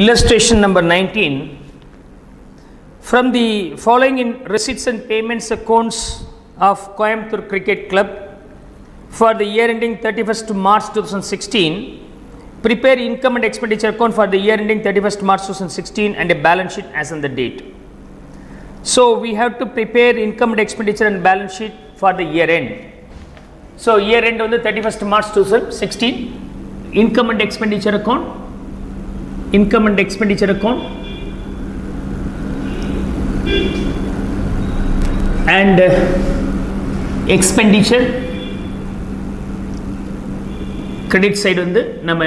Illustration number 19. From the following in receipts and payments accounts of Coimbatore Cricket Club for the year ending 31st March 2016, prepare income and expenditure account for the year ending 31st March 2016 and a balance sheet as on the date. So we have to prepare income and expenditure and balance sheet for the year end. So year end on the 31st March 2016, income and expenditure account, income and expenditure account, and uh, expenditure. Credit side வந்து நம்ம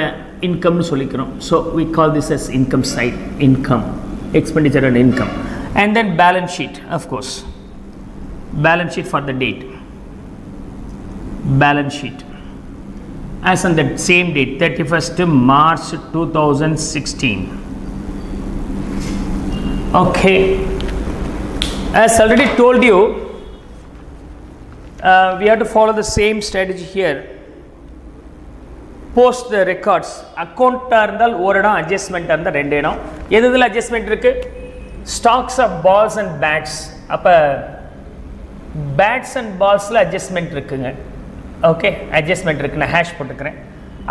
இன்கம்னு சொல்லிக்கிறோம். So we call this as income side income expenditure and income and then balance sheet of course balance sheet for the date balance sheet as on the same date 31st March 2016 okay. As already told you uh, we have to follow the same strategy here. Post the records. அக்கௌண்ட்டாக இருந்தால் ஒரு இடம் அட்ஜஸ்ட்மெண்ட்டாக இருந்தால் ரெண்டு இடம். எது இதில் adjustment இருக்குது stocks of balls and bats அப்போ பேட்ஸ் அண்ட் பால்ஸில் அட்ஜஸ்ட்மெண்ட் இருக்குங்க. ஓகே அட்ஜஸ்ட்மெண்ட் இருக்குது நான் ஹேஷ் போட்டுக்கிறேன்.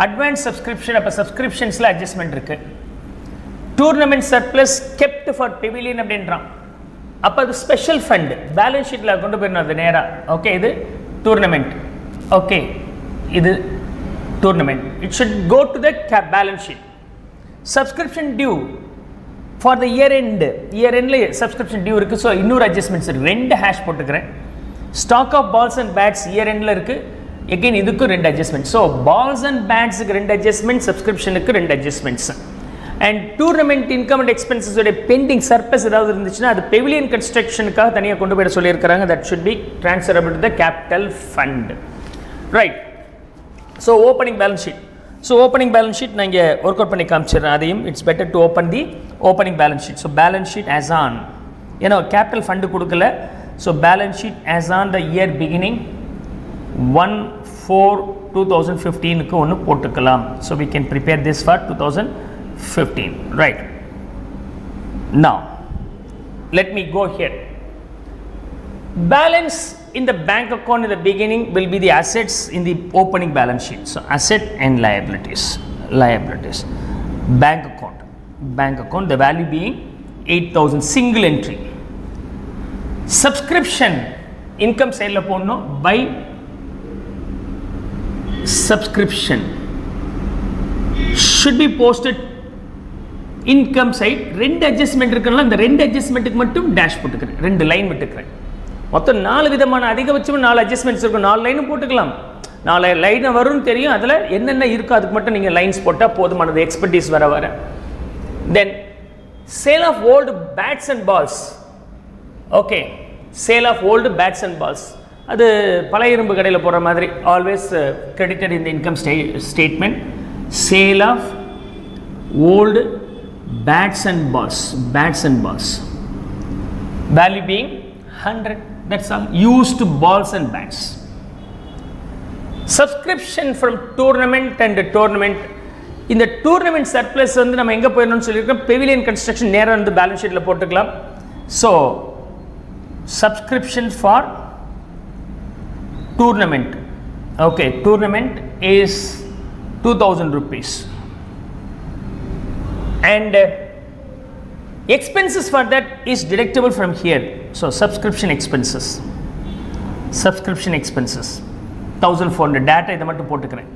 அட்வான்ஸ் சப்ஸ்கிரிப்ஷன் அப்போ சப்ஸ்கிரிப்ஷன்ஸில் அட்ஜஸ்ட்மெண்ட் இருக்குது tournament surplus kept for pavilion அப்படின்றான். அப்போ அது ஸ்பெஷல் ஃபண்டு பேலன்ஸ் ஷீட்டில் கொண்டு போயிடணும் அது நேராக ஓகே இது டூர்னமெண்ட் ஓகே இது tournament it should go to the cap balance sheet subscription due for the year end year எண்டில் சப்ஸ்கிரிப்ஷன் டியூ இருக்குது ஸோ இன்னொரு அட்ஜஸ்ட்மெண்ட்ஸ் ரெண்டு ஹேஷ் போட்டுக்கிறேன். Stock of balls and bats year எண்டில் இருக்குது எகெயின் இதுக்கும் ரெண்டு அட்ஜஸ்ட்மெண்ட் ஸோ பால்ஸ் அண்ட் பேட்ஸுக்கு ரெண்டு அட்ஜஸ்ட்மெண்ட் சப்ஸ்கிரிப்ஷனுக்கு ரெண்டு adjustments and tournament income and எக்ஸ்பென்சஸோட pending surplus ஏதாவது இருந்துச்சுன்னா அது பெவிலியன் கன்ஸ்ட்ரக்ஷனுக்காக தனியாக கொண்டு போயிட சொல்லியிருக்கிறாங்க. That should be transferable to the capital fund right so opening balance sheet so opening balance sheet நான் இங்கே ஒர்க் அவுட் பண்ணி காமிச்சிடுறேன் அதையும். It's better to open the opening balance sheet so balance sheet as on ஏன்னா capital fund கொடுக்கல. So balance sheet as on the year beginning one four two thousand ஃபிஃப்டீனுக்கு ஒன்று போட்டுக்கலாம் so we can prepare this for two thousand fifteen right now let me go here balance in the bank account in the beginning will be the assets in the opening balance sheet so asset and liabilities liabilities bank account bank account the value being 8000 single entry subscription income side la போடணும் by subscription should be posted. Income side ரெண்டு adjustment இருக்குன்னா இந்த ரெண்டு அட்ஜஸ்ட்மெண்ட்டுக்கு மட்டும் dash போட்டுக்கிறேன். ரெண்டு line விட்டுக்கிறேன். மொத்தம் நாலு விதமான அதிகபட்சமாக நாலு அட்ஜஸ்ட்மெண்ட்ஸ் இருக்கும். நாலு லைனும் போட்டுக்கலாம். நாலு லைனை வரும்னு தெரியும். அதில் என்னென்ன இருக்கோ அதுக்கு மட்டும் நீங்கள் லைன்ஸ் போட்டால் போதுமானது. எக்ஸ்பர்டீஸ் வர வர then sale of old bats and balls okay sale of old bats and balls அது பழைய இரும்பு கடையில் போகிற மாதிரி ஆல்வேஸ் கிரெடிட்டட் இந்த income stay statement sale of old bats and balls bats and balls value being hundred that's all used balls and bats subscription from tournament and tournament இந்த tournament surplus வந்து நம்ம எங்கே போயிடணும்னு சொல்லியிருக்கோம்? பெவிலியன் கன்ஸ்ட்ரக்ஷன் நேராக வந்து balance ஷீட்டில் போட்டுக்கலாம். So subscription for tournament okay tournament is two thousand rupees and expenses for that is deductible from here so subscription expenses subscription expenses 1400 data இதை மட்டும் போட்டுக்கிறேன்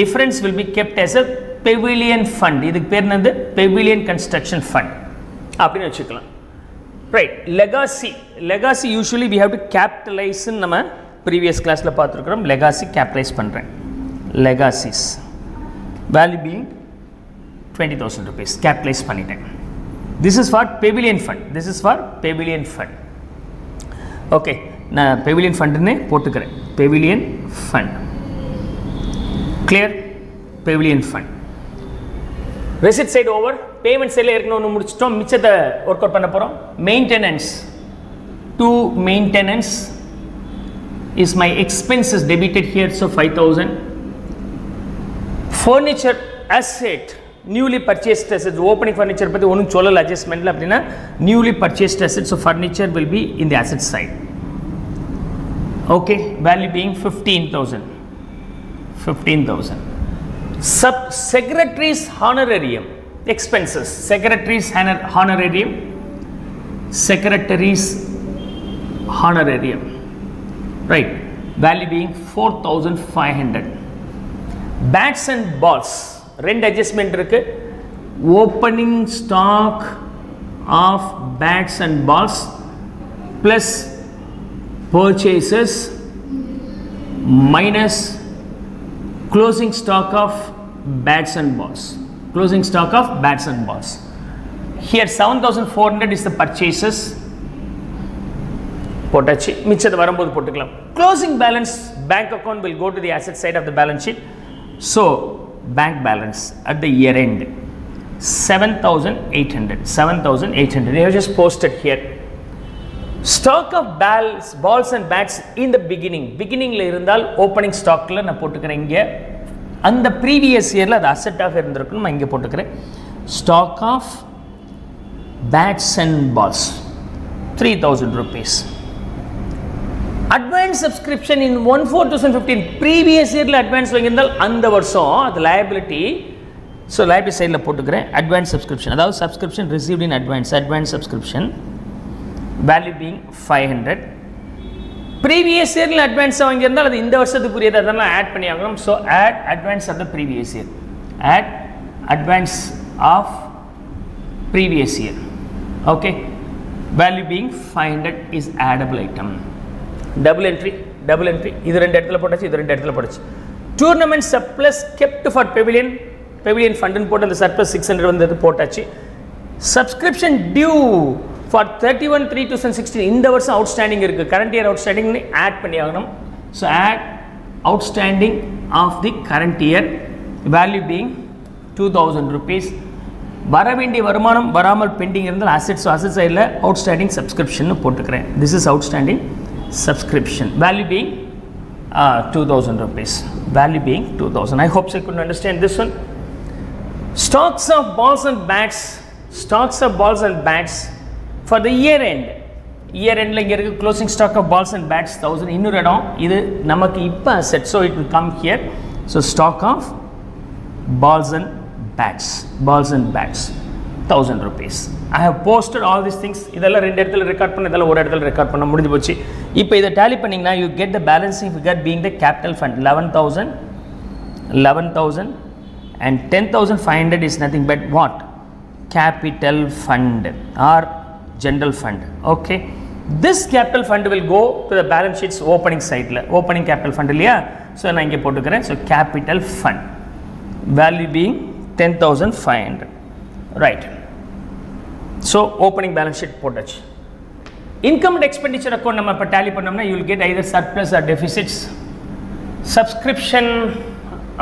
difference will be kept as a pavilion fund இதுக்கு பேர் என்னது pavilion construction fund அப்படின்னு வச்சுக்கலாம் right legacy legacy usually we have to கேபிட்டலைஸ்ன்னு நம்ம previous கிளாஸில் பார்த்துருக்குறோம். லெகாசி கேபிட்டலைஸ் பண்ணுறேன் legacies value being twenty thousand rupees capitalise பண்ணிட்டேன். This is for pavilion fund this is for pavilion fund okay நான் pavilion ஃபண்டுன்னு போட்டுக்கிறேன். Pavilion fund clear pavilion fund receipt side over payment சைடில் இருக்கணும்னு ஒன்று முடிச்சிட்டோம். மிச்சத்தை ஒர்க் அவுட் பண்ண போகிறோம் maintenance to maintenance is my expenses debited here so 5000 furniture asset newly purchased assets opening furniture பற்றி ஒன்றும் சொல்லலை அட்ஜஸ்ட்மெண்ட்டில் அப்படின்னா newly purchased assets so furniture will be in the asset side okay value being fifteen thousand fifteen thousand sub secretary's honorarium expenses secretary's honorarium secretary's honorarium right value being four thousand five hundred bats and balls ரெண்டு adjustment இருக்கு opening stock of bats and balls plus purchases minus closing stock of bats and balls closing stock of bats and balls here 7400 is the purchases போட்டாச்சு. மிச்சது வரும்போது போட்டுக்கலாம். Closing balance bank account will go to the asset side of the balance sheet. So bank balance at the year end 7800 7800 they have just posted here stock of bales balls and bats in the beginning பிகினிங்கில் இருந்தால் opening ஸ்டாக்கில் நான் போட்டுக்கிறேன் இங்கே. அந்த previous இயரில் அது அசெட்டாக இருந்திருக்குன்னு நான் இங்கே போட்டுக்கிறேன். Stock of bats and balls three thousand rupees advance subscription in one four thousand fifteen previous இயரில் அட்வான்ஸ் வாங்கியிருந்தால் அந்த வருஷம் அது லயபிலிட்டி ஸோ லைபிலிட்டி சைடில் போட்டுக்கிறேன். அட்வான்ஸ் சப்ஸ்கிரிப்ஷன் அதாவது subscription received in advance advance subscription value being five hundred previous இயரில் அட்வான்ஸாக வாங்கியிருந்தால் அது இந்த வருஷத்துக்குரியது அதெல்லாம் ஆட் பண்ணி ஆகணும். So add advance of the previous year add advance of previous year okay value being five hundred is addable item double entry double entry இது ரெண்டு இடத்துல போட்டாச்சு இது ரெண்டு இடத்துல போட்டாச்சு. Tournament surplus kept for pavilion pavilion ஃபண்டுன்னு போட்டு அந்த சர்ப்ளஸ் சிக்ஸ் ஹண்ட்ரட் வந்தது போட்டாச்சு. Subscription due for thirty one three thousand sixteen இந்த வருஷம் அவுட்ஸ்டாண்டிங் இருக்குது கரண்ட் இயர் அவுட்ஸ்டாண்டிங்னு ஆட் பண்ணி ஆகணும். So add outstanding of the current year value being two thousand rupees வர வேண்டிய வருமானம் வராமல் பெண்டிங் இருந்தால் அசட்ஸ் அசெட் சைடில் அவுட்ஸ்டாண்டிங் சப்ஸ்கிரிப்ஷன் போட்டுக்கிறேன். This is outstanding subscription value being two thousand rupees value being two thousand I hopes I could understand this one stocks of balls and bats stocks of balls and bats for the year end year எண்டில் இங்கே இருக்குது closing stock of balls and bats thousand இன்னொரு இடம். இது நமக்கு இப்போ set so it will come here so stock of balls and bats balls and bats thousand rupees I have posted all this things இதெல்லாம் ரெண்டு இடத்துல ரெக்கார்ட் பண்ண இதெல்லாம் ஒரு இடத்துல ரெக்கார்ட் பண்ண முடிஞ்சு போச்சு. இப்போ இதை டேலி பண்ணிங்கன்னா you get the balancing figure being the capital fund eleven thousand eleven thousand and ten thousand five hundred is nothing but what capital fund or general fund okay this capital fund will go to the balance sheets opening சைட்டில் opening capital fund இல்லையா so நான் இங்கே போட்டுக்கிறேன் so capital fund value being ten thousand five hundred right so opening balance sheet போட்டாச்சு income and expenditure account நம்ம இப்போ tally பண்ணோம்னா you'll get either surplus or deficits subscription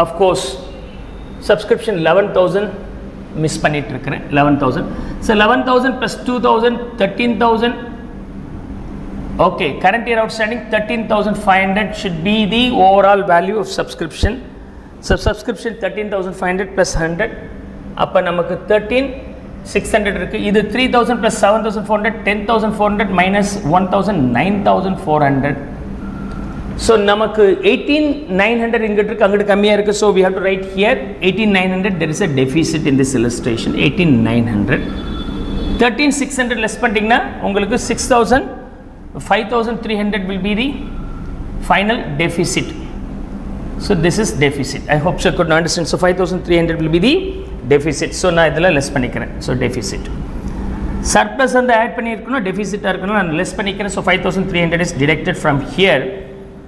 of course subscription eleven thousand miss பண்ணிட்டு இருக்கிறேன் eleven thousand so eleven thousand plus two thousand thirteen thousand okay current year outstanding thirteen thousand five hundred should be the overall value of subscription so subscription thirteen thousand five hundred plus hundred அப்போ நமக்கு thirteen six hundred இருக்குது இது three thousand plus seven thousand four hundred ten thousand four hundred minus one thousand nine thousand four hundred so நமக்கு eighteen nine hundred இங்கிட்டு இருக்கு அங்கிட்டு கம்மியாக இருக்குது so we have to write here eighteen nine hundred there is a deficit in this illustration eighteen nine hundred thirteen six hundred less பண்ணிட்டீங்கன்னா உங்களுக்கு six thousand five thousand three hundred will be the final deficit so this is deficit I hope so good understand so five thousand three hundred will be the deficit so நான் இதில் less பண்ணிக்கிறேன். So deficit surplus வந்து add பண்ணியிருக்கணும் டெஃபிசிட்டாக இருக்கணும். நான் less பண்ணிக்கிறேன். So five thousand three hundred is detected from here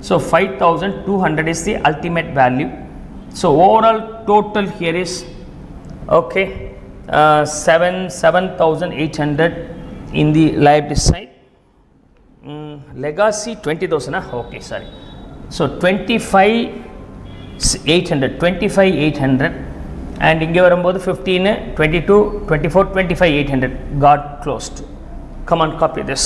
so five thousand two hundred is the ultimate value so overall total here is okay seven seven thousand eight hundred in the liabilities in legacy liability side. Okay legacy so ah, five eight hundred twenty five eight hundred and இங்கே வரும்போது 15 22 24 25 800 got closed. Come on copy this.